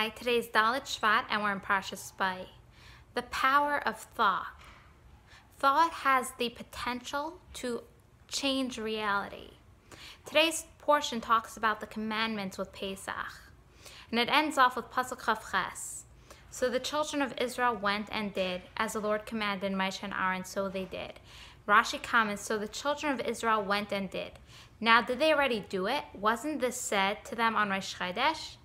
Hi, today's Daled Shvat and we're in Bo. The power of thought. Thought has the potential to change reality. Today's portion talks about the commandments with Pesach. And it ends off with Pasuk Ches. So the children of Israel went and did as the Lord commanded Moshe and Aaron, so they did. Rashi comments, so the children of Israel went and did. Now, did they already do it? Wasn't this said to them on Rosh Chodesh?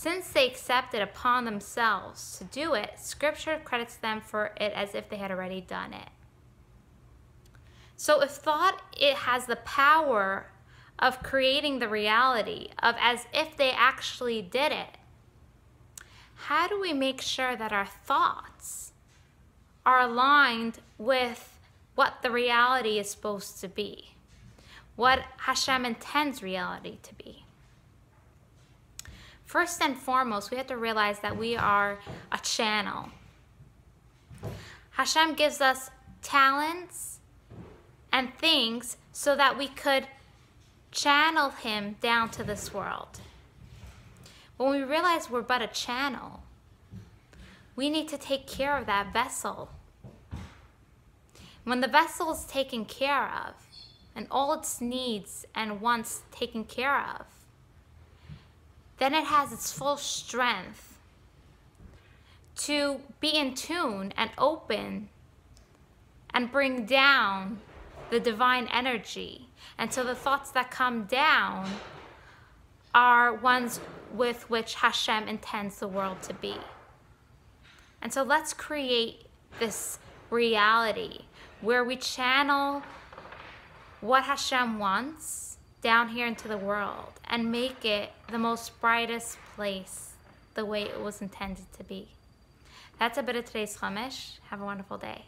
Since they accepted upon themselves to do it, Scripture credits them for it as if they had already done it. So if thought it has the power of creating the reality of as if they actually did it, how do we make sure that our thoughts are aligned with what the reality is supposed to be? What Hashem intends reality to be? First and foremost, we have to realize that we are a channel. Hashem gives us talents and things so that we could channel Him down to this world. When we realize we're but a channel, we need to take care of that vessel. When the vessel is taken care of, and all its needs and wants taken care of, then it has its full strength to be in tune and open and bring down the divine energy. And so the thoughts that come down are ones with which Hashem intends the world to be. And so let's create this reality where we channel what Hashem wants down here into the world and make it the most brightest place the way it was intended to be. That's a bit of today's Chumash. Have a wonderful day.